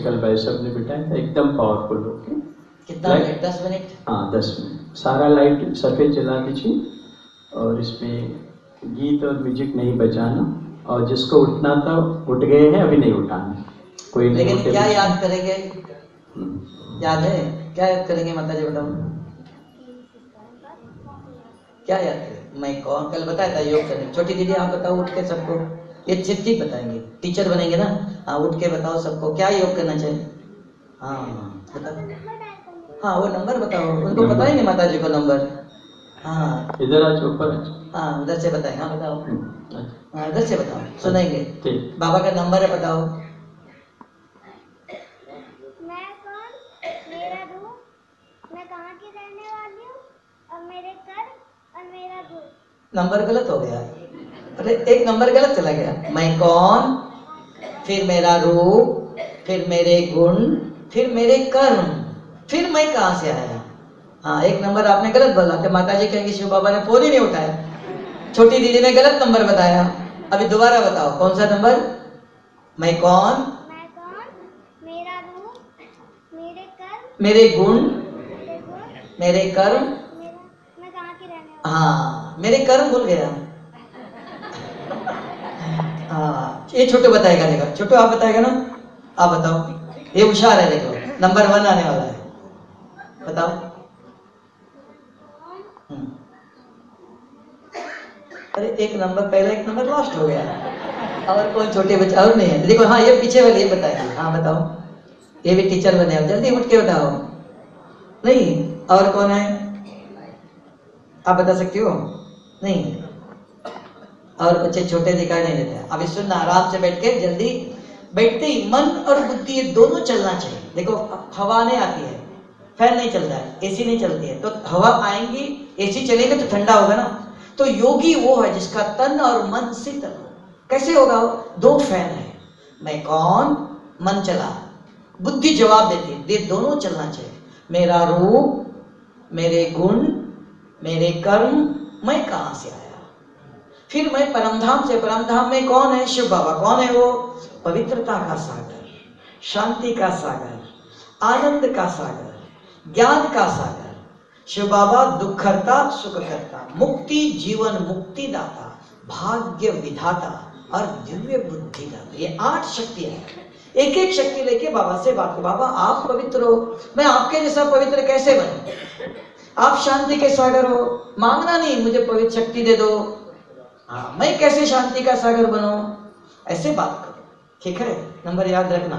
से कल भाई साहब ने बिठाया था एकदम पावरफुल ओके कितना मिनट दस मिनट हाँ दस मिनट सारा लाइट सफ़ेद जला दीजिए और इसमें गीत और म्यूज़िक नहीं बजाना और जिसको उठना था उठ गए हैं अभी नहीं उठाना। कोई लेकिन उठे क्या याद करेंगे? हम्म। याद है? क्या याद करेंगे माता जी बताओ। क्या याद करें? मैं कौन? कल बताया था योग करने। छोटी दीदी आप बताओ उठ के सबको। ये ठीक बताएँगे। टीचर बनेंगे ना? हाँ उठ के बताओ सबको क्या योग करना चाहिए? हाँ बताओ। हाँ वो नंबर बताओ। उनको। बताएँगे माता जी को नंबर? हाँ। इधर आ जाओ ऊपर हाँ। उधर से बताए। हाँ बताओ। हम्म, अच्छा, हाँ इधर से बताओ। सुनेंगे बाबा का नंबर है बताओ। मैं कौन? मेरा रूप। मैं कहाँ की रहने वाली हूँ? और मेरे कर और मेरा गुण नंबर गलत हो गया। अरे एक नंबर गलत चला गया। मैं कौन? फिर मेरा रूप फिर मेरे गुण फिर मेरे कर्म फिर मैं कहाँ से आया? हाँ एक नंबर आपने गलत बोला। कि माता जी कहेंगे शिव बाबा ने फ़ोन ही नहीं उठाया। छोटी दीदी ने गलत नंबर बताया। अभी दोबारा बताओ कौन सा नंबर? मैं कौन? मैं कौन? मेरा मेरे कर मेरे गुण मेरे कर्म। मैं की रहने हाँ मेरे कर्म भूल गया। ये छोटू बताएगा, देखो। छोटू आप बताएगा ना? आप बताओ। ये होशियार है, देखो। नंबर वन आने वाला है। बताओ। हम्म। अरे, एक नंबर पहले एक नंबर लॉस्ट हो गया। और कौन छोटे बच्चे? और नहीं है। देखो हाँ ये पीछे वाले, ये बताएँगे। हाँ बताओ। ये भी टीचर बने अब जल्दी उठ के बताओ। नहीं, और कौन है? आप बता सकती हो? नहीं। और बच्चे छोटे दिखाई नहीं देते। अभी सुनना आराम से बैठ के जल्दी बैठते ही मन और बुद्धि ये दोनों चलना चाहिए। देखो, हवा नहीं आती है, फ़ैन नहीं चलता है एसी नहीं चलती है। तो हवा आएँगी एसी चलेंगे तो ठंडा होगा ना। तो योगी वो है जिसका तन और मन शीतल हो। कैसे होगा वो? दो फ़ैन है। मैं कौन? मन चला। बुद्धि जवाब देती है। ये दोनों चलना चाहिए। मेरा रूप, मेरे गुण, मेरे कर्म, मैं कहाँ से आया? फिर मैं परमधाम से परमधाम में कौन है? शिव बाबा कौन है वो? पवित्रता का सागर, शांति का सागर, आनंद का सागर, ज्ञान का सागर। शिव बाबा दुख सुख करता मुक्ति जीवन मुक्ति दाता, भाग्य विधाता और दिव्य बुद्धि दाता। ये आठ शक्तियाँ हैं। एक एक शक्ति लेके बाबा से बात करो। बाबा, आप पवित्र हो। मैं आपके जैसा पवित्र कैसे बनू? आप शांति के सागर हो। मांगना नहीं, मुझे पवित्र शक्ति दे दो। हाँ मैं कैसे शांति का सागर बनाऊँ ऐसे बात करो। ठीक है? नंबर याद रखना।